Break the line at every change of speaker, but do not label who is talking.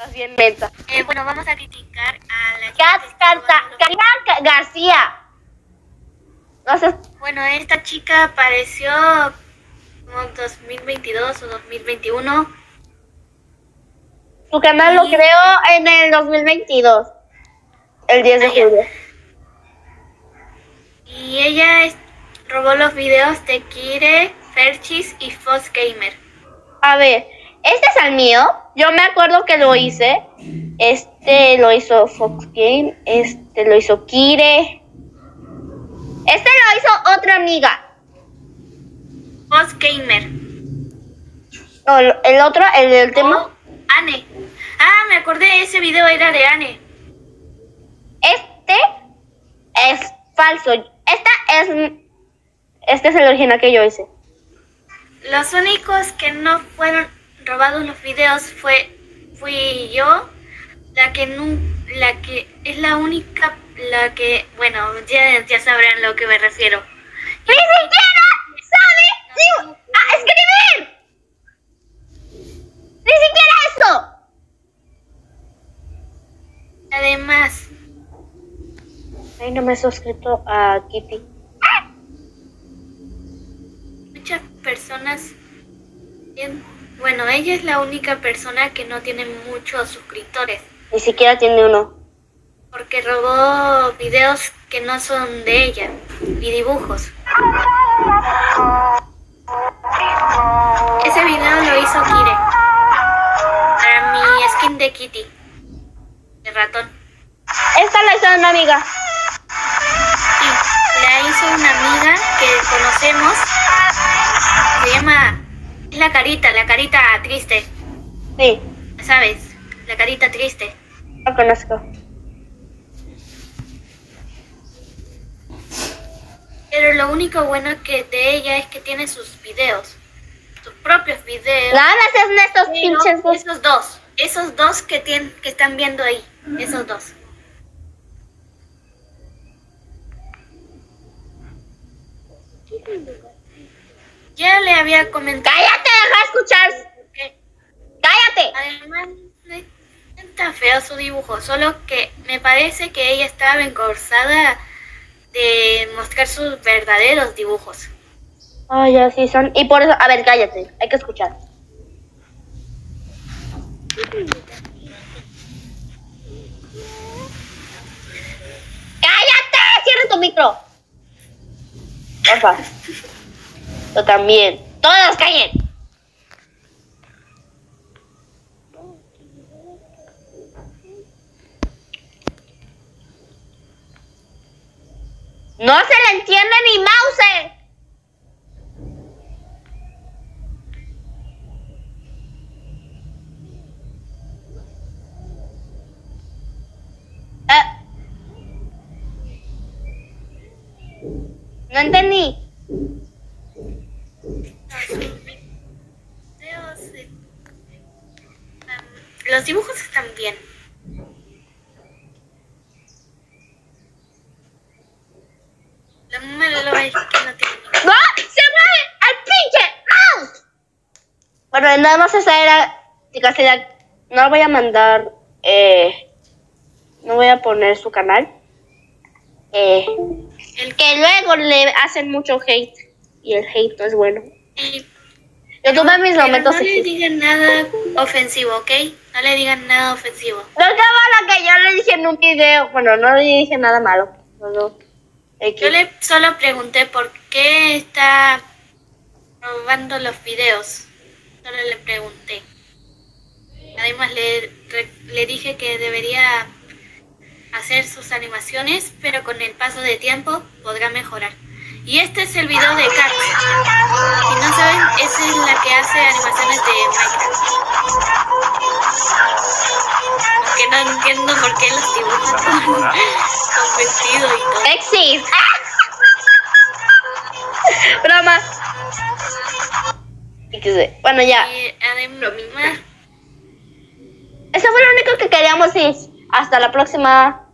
Estás bien mensa.
Eh, bueno, vamos a criticar a la
Kat
los-
Karina Ga- García. No
Bueno, esta chica apareció como 2022 o 2021.
su canal lo creó en el 2022. El 10 de
Ah,
julio.
Y ella es- robó los videos de Kire, Ferchis y Fox Gamer.
A ver, este es el mío. Yo me acuerdo que lo hice. Este lo hizo Fox Game. Este lo hizo Kire. Este lo hizo otra amiga.
Fox Gamer.
No, el otro, el del tema.
O Anne. Ah, me acordé, ese video era de Anne.
Este es falso. Esta es. Este es el original que yo hice.
Los únicos que no fueron robados los videos fue fui yo, la que nu- la que es la única la que bueno, ya, ya sabrán lo que me refiero.
¡Ni siquiera sabe a escribir! ¡Ni siquiera eso!
Además,
Ay, no me he suscrito a Kitty.
muchas personas bien- bueno, ella es la única persona que no tiene muchos suscriptores
Ni siquiera tiene uno.
porque robó videos que no son de ella y dibujos. Ese video lo hizo Kire para mi skin de Kitty, de ratón.
Esta la hizo una amiga.
Sí, la hizo una amiga que conocemos. Se llama. La carita, la carita triste.
Sí,
¿Sabes? La carita triste.
la conozco.
Pero lo único bueno que de ella es que tiene sus videos. Sus propios videos.
Nada más estos pinches dos.
esos dos. Esos dos que, tienen, que están viendo ahí. Esos dos. Ya le había comentado
¡Cállate! ¡Deja escuchar! ¡Cállate!
Además, no está feo su dibujo, solo que me parece que ella estaba avergonzada de mostrar sus verdaderos dibujos.
Ay, así son. Y por eso, a ver, cállate. Hay que escuchar. ¡Cállate! ¡Cierra tu micro! Porfa. Yo también. ¡Todos callen! ¡No se le entiende ni mouse! Eh. No entendí.
Los dibujos están bien. Lo malo es que no tiene ningún-
¡No! ¡Se mueve el pinche mouse! Nada más esa era. Chicas, era- no voy a mandar. Eh, no voy a poner su canal. Eh,
El
que luego le hacen mucho hate. Y el hate no es bueno. Yo tuve mis
pero
momentos
no le digan nada ofensivo, ¿ok? No le digan nada ofensivo.
No es lo que yo le dije en un video. Bueno, no le dije nada malo. Solo. X.
Yo le solo pregunté por qué está robando los videos. Pregunté. Además le, re- le dije que debería hacer sus animaciones, pero con el paso de tiempo podrá mejorar. Y este es el video de Kat. Si no saben, esa es la que hace animaciones de Minecraft. Aunque no entiendo por qué los dibuja con, con vestido y todo.
Sexy. Bueno, ya.
Además,
Eso fue lo único que queríamos decir. Hasta la próxima.